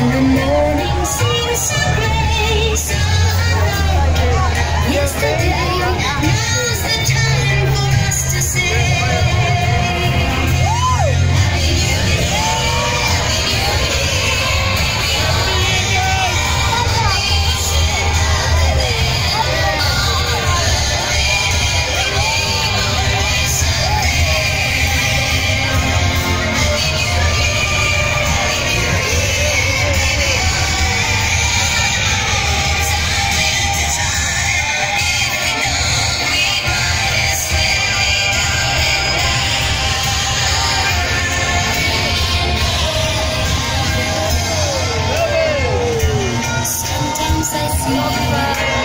and the Thank you.